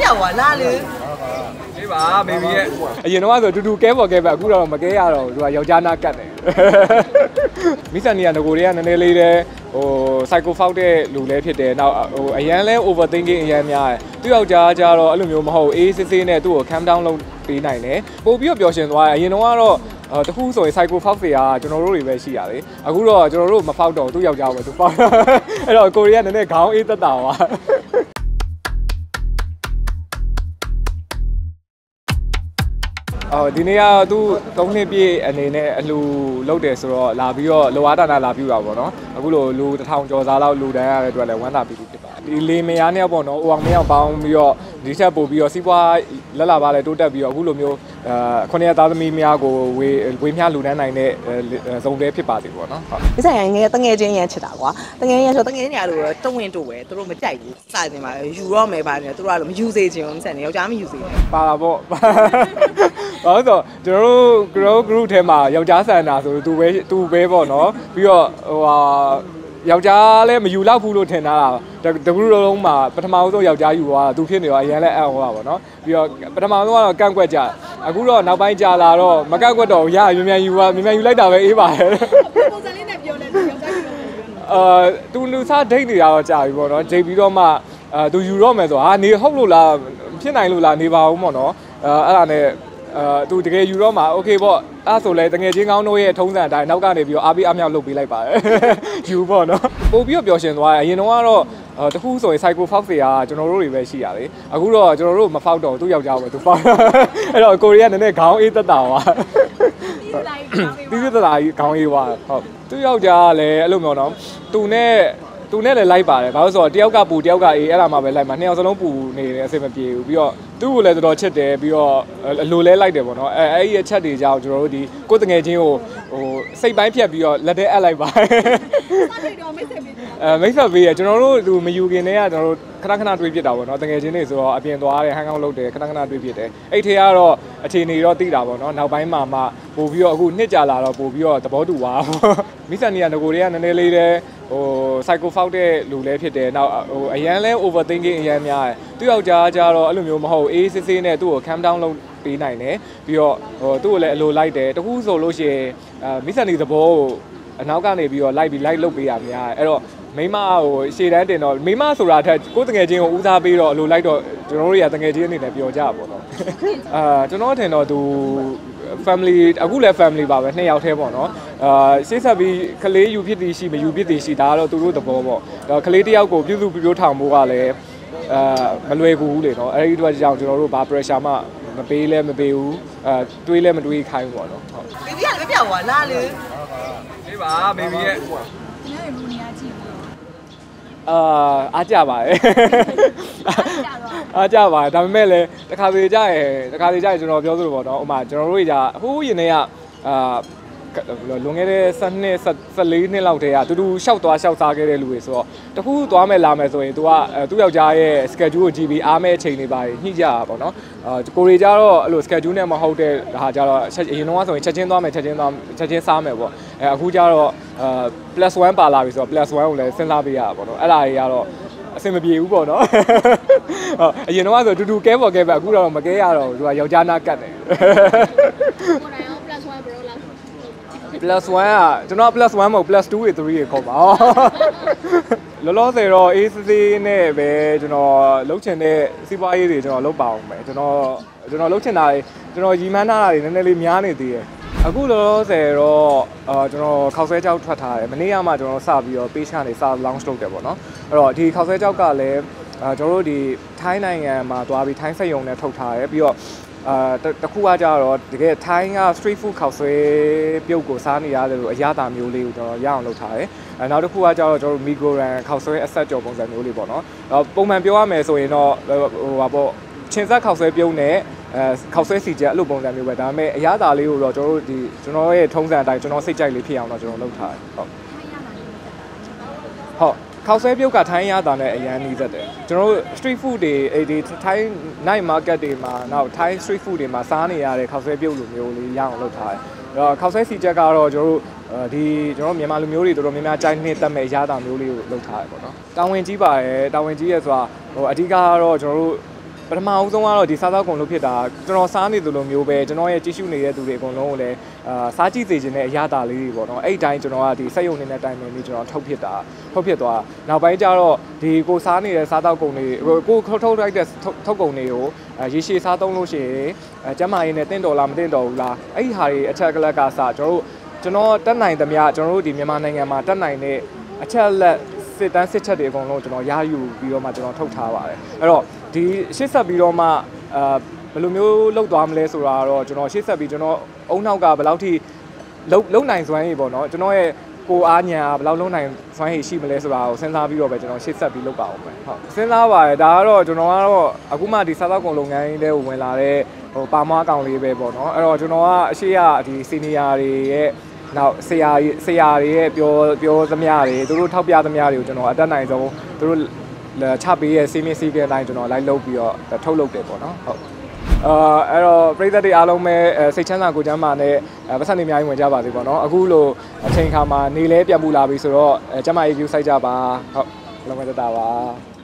ပြောက်သွားလာလေအေးပါမေဘီရဲ့အရင်တော့ဆိုတူတူကဲပေါ်ကဲပဲအခုတော့မကဲရတော့ဘူးသူကယောက်ျားနာကတ်တယ်မိဆန်နီကငကိုတွေကနည်းနည်းလေးတဲ့ဟို psycho fault တဲ့လူလည်းဖြစ်တယ်နောက်ဟိုအရန်လဲ overthinking အရန်များတယ်သူယောက်ျားကြတော့အဲ့လိုမျိုးမဟုတ်အေးစစ်စစ်နဲ့သူ့ကို calm down လုပ်ပေးနိုင်တယ်ပို့ပြီးတော့ပျော်ရွှင်သွားတယ်အရင်တော့ကတော့အဲတခုဆိုရင် psycho fault တွေကကျွန်တော်တို့တွေပဲရှိရလေအခုတော့ကျွန်တော်တို့မဖောက်တော့သူ့ယောက်ျားပဲသူဖောက်အဲ့တော့ကိုရီးယားနည်းနည်းခေါင်းအေးသက်တာပါ အော်ဒီနေ့ကသူ၃နှစ်ပြည့်အနေနဲ့အလူလုပ်တယ်ဆိုတော့လာပြီးတော့လောအားတာနာလာပြူတာပေါ့နော်အခုလိုလူတစ်ထောင်ကျော်စားလောက်လူတန်းရတဲ့အတွက်လည်းဝမ်းသာပြီးဖြစ်ပါတယ်ဒီလေမယားနှစ်ယောက်ပေါ့နော်အိုအောင်မယောက်ပေါင်းပြီးတော့ဒီချက်ပို့ပြီးတော့စီးပွားလက်လာပါလဲတိုးတက်ပြီးတော့အခုလိုမျိုး အဲခုနှစ်ရက်သားသမီးများကိုဝေဝေမျှလူတန်းနိုင်တဲ့ဇုံတဲဖြစ်ပါစေပေါ့နော်ဟုတ်ဒီဆိုင်ငယ်တငယ်ချင်းရန်ချစ်တာကွာတငယ်ရန်ဆိုတငယ်ချင်းညာလို့တော့တဝင်းတို့ပဲသူတို့မကြိုက်ဘူးစတင်ပါယူတော့မယ်ပါနေသူတို့ကလည်းမယူစေချင်ဘူးဆက်နေယောက်ျားမယူစေဘူးပါတာပေါ့ဘာလို့ဆိုကျွန်တော်တို့ grow group ထဲမှာယောက်ျားဆန်တာဆိုသူပဲသူပဲပေါ့နော်ပြီးတော့ဟိုဟာ ယောက်ျားလည်းမယူတော့ဘူးလို့ထင်တာတကူလုံးမှာပထမဆုံးယောက်ျားယူသွားတာသူဖြစ်နေတော့အရင်လည်းအံ့ဩတာပေါ့နော်ပြီးတော့ပထမဆုံးကတော့ကန့်ကွက်ကြအခုတော့နောက်ပိုင်းကြာလာတော့မကန့်ကွက်တော့ဘူးရမြန်မြန်ယူပါမြန်မြန်ယူလိုက်တာပဲအေးပါတယ်ပုံစံလေးနဲ့ပြောလဲဒီယောက်ျားကြီးလို့ပြောအာသူလူစားဒိတ်နေတာတော့ကြာပြီပေါ့နော်ဒိတ်ပြီးတော့မှအာသူယူတော့မယ်ဆိုဟာနေဟုတ်လို့လားဖြစ်နိုင်လို့လားနေပါဦးပေါ့နော်အာအဲ့ဒါနဲ့ အာသူတကယ်ယူတော့မှโอเคပေါ့အဲ့ဆိုလဲတငယ်ချင်းကောင်းတို့ရဲ့ထုံးစံအတိုင်းနောက်ကနေပြီးတော့အားပေးအားမြောက်လုပ်ပေးလိုက်ပါတယ်ယူပေါ့နော်ပို့ပြီးတော့ပျော်ရွှင်သွားတယ်အရင်တော့ကတော့အာတခုဆိုရင် psycho fox တွေကကျွန်တော်တို့တွေပဲရှိရလေအခုတော့ကျွန်တော်တို့မဖောက်တော့ဘူးသူယောက်ျားပဲသူဖောက်အဲ့တော့ကိုရီးယားနည်းနည်းခေါင်းအေးသက်တာပါ ပြီးလိုက်ပါ ပြီးပြသတာကြီးခေါင်းအေးသွားဟုတ်သူယောက်ျားကလည်းအဲ့လိုမျိုးနော်သူနဲ့ သူနဲ့လည်းလိုက်ပါတယ်ဘာလို့ဆိုတော့တယောက်ကပူတယောက်ကအေးအဲ့ဒါမှပဲလိုက်မှာနှစ်ယောက်စလုံးပူနေတယ်အဆင်မပြေဘူးပြီးတော့သူ့ကိုလည်းတော်တော်ချစ်တယ်ပြီးတော့အလိုလဲလိုက်တယ်ပေါ့နော်အဲအဲ့ဒီအချက်တွေကြောင့်ကျွန်တော်တို့ဒီကိုယ်တငယ်ချင်းကိုဟိုစိတ်ပိုင်းဖြတ်ပြီးတော့လက်ထဲအပ်လိုက်ပါစားလိုက်တော့မိတ်ဆက်ပြီးအဲမိတ်ဆက်ပေးရကျွန်တော်တို့သူမယူခင်တည်းကကျွန်တော်တို့ခဏခဏတွေးပြစ်တာပေါ့နော်တကယ်ချင်းတွေဆိုတော့အပြင်သွားတယ်ဟန်ကောင်လုပ်တယ်ခဏခဏတွေးပြစ်တယ်အဲ့ထဲကတော့အခြေအနေတော့သိတာပေါ့နော်နောက်ပိုင်းမှာမှပို့ပြီးတော့အခုနှစ်ကြာလာတော့ပို့ပြီးတော့သဘောတူသွားမိဆန်နီကငကိုတွေကနည်းနည်းလေးတဲ့ ဟို psycho fault တဲ့လူလည်းဖြစ်တယ်နောက်ဟိုအရန်လဲ overthinking အရန်များတယ်သူယောက်ျားကြတော့အဲ့လိုမျိုးမဟုတ်အေးစစ်စစ်နဲ့သူ့ကို calm down လုပ်ပေးနိုင်တယ်ပြီးတော့ဟိုသူ့ကိုလည်းအလိုလိုက်တယ်တခုဆိုလို့ရှိရင်အဲမိဆန်နီသဘောကိုအနောက်ကနေပြီးတော့လိုက်ပြီး like လုပ်ပေးရများတယ်အဲ့တော့မိမဟိုရှေ့တန်းတင်တော့မိမဆိုတာထက်ကိုယ်တငယ်ချင်းကိုဦးစားပေးတော့အလိုလိုက်တော့ကျွန်တော်တို့တွေကတငယ်ချင်းအနေနဲ့ပြောကြပါတော့အာကျွန်တော်ထင်တော့သူ family အခုလည်း family ပါပဲနှစ်ယောက်တည်းပေါ့နော် အာရှေ့ဆက်ပြီးကလေးယူဖြစ်သည်ရှိမယူဖြစ်သည်ရှိဒါကတော့သူတို့သဘောပေါ့ဒါကလေးတစ်ယောက်ကိုပြုစုပြုထောင်ဖို့ကလည်းအာမလွယ်ကူဘူးလေနော်အဲ့ဒီအတွက်ကြောင့်ကျွန်တော်တို့ဘာ pressure မှမပေးလဲမပေးဘူးအာတွေးလဲမတွေးခိုင်းဘူးပေါ့နော်ဟုတ်ဘေဘီကလည်းမပြောက်သွားလာလေအေးပါမေဘီရဲ့ဒီနေ့လူနေရာကြည့်ပြီးတော့အာအားကြပါတယ်အားကြတော့အားကြပါတယ်ဒါပေမဲ့လည်းတခါတလေကြရင်တခါတလေကြရင်ကျွန်တော်ပြောသလိုပေါ့နော်ဥမာကျွန်တော်တို့ကြီးဟိုးရင်တွေကအာ လွန်ခဲ့တဲ့7နှစ်14နှစ်လောက်တည်းကတူတူရှောက်သွားရှောက်စားခဲ့တဲ့လူတွေဆိုတော့တခုသွားမယ်လာမယ်ဆိုရင် तू ကသူ့ယောက်ျားရဲ့ schedule ကိုကြည့်ပြီးအားမဲ့အချိန်တွေပါညှိကြတာပေါ့နော်အာကိုရီကြတော့အဲ့လို schedule နဲ့မဟုတ်တဲ့ဟာကြတော့အရင်တော့ဆိုရင်ချက်ချင်းသွားမယ်ချက်ချင်းသွားချက်ချင်းစားမယ်ပေါ့အဲအခုကြတော့အာ plus 1ပါလာပြီဆိုတော့ plus 1ကိုလည်းစဉ်းစားပေးရတာပေါ့နော်အဲ့ဒါတွေကတော့အဆင်မပြေဘူးပေါ့နော်ဟုတ်အရင်တော့ဆိုတူတူကဲပေါ်ကဲပဲအခုတော့မကဲရတော့ဘူးသူကယောက်ျားနာကတ်တယ် ကိုယ်တိုင်ရော plus 1 bro လား plus 1ကကျွန်တော် plus 1မဟုတ် plus 2တွေ3တွေခေါ်ပါလောလောဆယ်တော့ ACC နဲ့ပဲကျွန်တော်လှုပ်ချင်တဲ့စီးပွားရေးတွေကျွန်တော်လုပ်ပါအောင်မယ်ကျွန်တော်ကျွန်တော်လှုပ်ချင်တာတွေကျွန်တော်ရီမန်းထားတာတွေနည်းနည်းလေးများနေသေးတယ်အခုလောလောဆယ်တော့အာကျွန်တော်ခောက်ဆွဲကြောက်ထွက်ထားတယ်မနေ့ကမှကျွန်တော်စပြီးတော့ page ကနေစ launch လုပ်တယ်ပေါ့နော်အဲ့တော့ဒီခောက်ဆွဲကြောက်ကလည်းအာကျွန်တော်တို့ဒီထိုင်းနိုင်ငံမှာသွားပြီးထိုင်းစက်ရုံနဲ့ထုတ်ထားတယ်ပြီးတော့ အာတခုကကြတော့တကယ်ထိုင်းက street food ခောက်ဆွဲပြုတ်ကိုစားနေရတယ်လို့အရသာမျိုးလေးကိုကျွန်တော်ရအောင်လုပ်ထားတယ်။အဲနောက်တစ်ခုကကြတော့ကျွန်တော်မီဂိုရန်ခောက်ဆွဲအဆက်ကြော်ပုံစံမျိုးလေးပေါ့နော်။အဲပုံမှန်ပြောရမယ်ဆိုရင်တော့ဟိုပါပေါ့ချင်းဆက်ခောက်ဆွဲပြုတ်နဲ့အဲခောက်ဆွဲစီချက်အဲ့လိုပုံစံမျိုးပဲဒါပေမဲ့အရသာလေးကိုတော့ကျွန်တော်တို့ဒီကျွန်တော်ရဲ့ထုံးစံအတိုင်းကျွန်တော်စိတ်ကြိုက်လေးဖြစ်အောင်တော့ကျွန်တော်လုပ်ထားတယ်ဟုတ်ဟုတ် ခောက်ဆွဲပြုတ်ကထိုင်းရတာနဲ့အရန်နီးသက်တယ်ကျွန်တော်တို့ street food တွေအဲဒီထိုင်း night market တွေမှာနောက်ထိုင်း street food တွေမှာစားနေရတဲ့ခောက်ဆွဲပြုတ်လိုမျိုးလေးရအောင်လုပ်ထားတယ်အဲ့တော့ခောက်ဆွဲစီချက်ကတော့ကျွန်တော်တို့အဲဒီကျွန်တော်မြန်မာလူမျိုးတွေတော်တော်များများကြိုက်နှစ်တက်မဲ့ရတာမျိုးလေးကိုလုပ်ထားတယ်ပေါ့နော်တာဝန်ကြီးပါတယ်တာဝန်ကြီးရဆိုတာဟိုအဓိကကတော့ကျွန်တော်တို့ပထမအဦးဆုံးကတော့ဒီစားသောက်ကုန်လို့ဖြစ်တာကျွန်တော်စားနေသလိုမျိုးပဲကျွန်တော်ရဲ့ကြည့်ရှုနေတဲ့သူတွေအကုန်လုံးကိုလည်း အာစားကြည့်စေခြင်းနဲ့အရသာလေးတွေပေါ့နော်အဲ့ဒီတိုင်းကျွန်တော်ကဒီစက်ရုံနေတဲ့အတိုင်းပဲပြီးကျွန်တော်ထုတ်ဖြစ်တာထုတ်ဖြစ်သွားနောက်ပိုင်းကျတော့ဒီကိုစားနေတဲ့စားသောက်ကုန်တွေကိုထုတ်ထုတ်လိုက်တဲ့ထုတ်ကုန်တွေကိုရေရှည်စားသုံးလို့ရှိရင်အဲကျမရင်းနဲ့တင့်တော်လားမတင့်တော်ဘူးလားအဲ့ဒီဟာတွေအချက်ကလက်ကစကျွန်တော်တို့ကျွန်တော်တက်နိုင်သမျှကျွန်တော်တို့ဒီမြန်မာနိုင်ငံမှာတက်နိုင်တဲ့အချက်လက်စစ်တမ်းစစ်ချက်တွေအကုန်လုံးကျွန်တော်ရယူပြီးတော့မှကျွန်တော်ထုတ်ထားပါတယ်အဲ့တော့ဒီရှစ်ဆက်ပြီးတော့မှအာ ဘယ်လိုမျိုးလောက်သွားမလဲဆိုတာတော့ကျွန်တော်ရှေ့ဆက်ပြီးကျွန်တော်အုံနောက်ကဘယ်လောက်ထိလုံလုံနိုင်စွမ်းရည်ပေါ့နော်ကျွန်တော်ရဲ့ကိုအားညာဘယ်လောက်လုံနိုင်စွမ်းရည်ရှိမလဲဆိုတာကိုစဉ်းစားပြီးတော့ပဲကျွန်တော်ရှေ့ဆက်ပြီးလုပ်ပါအောင်ပဲဟုတ်စဉ်းစားပါတယ်ဒါကတော့ကျွန်တော်ကတော့အခုမှဒီစားသောက်ကုန်လုပ်ငန်းလေးကိုဝင်လာတဲ့ဟိုပါမွားကောင်လေးပဲပေါ့နော်အဲ့တော့ကျွန်တော်ကအရှိရဒီစီနီယာတွေရဲ့နောက်ဆရာဆရာတွေရဲ့ပြောပြောသမျှတွေသူတို့ထောက်ပြသမျှတွေကိုကျွန်တော်အတက်နိုင်ဆုံးသူတို့ချပေးရဲ့စီမင်းစီကဲတိုင်းကျွန်တော်လိုက်လုပ်ပြီးတော့ထုတ်လုပ်တယ်ပေါ့နော်ဟုတ် အာအဲ့တော့ပြည်သက်တွေအားလုံးပဲစိတ်ချမ်းသာကိုယ်ချမ်းသာနဲ့ပတ်စံတွေအများကြီးဝင်ကြပါစေပေါ့နော်အခုလိုအချိန်ခါမှာနေလဲပြန်ပူလာပြီဆိုတော့ကျမရေး view စိုက်ကြပါဟုတ်လုံးဝတက်တာပါ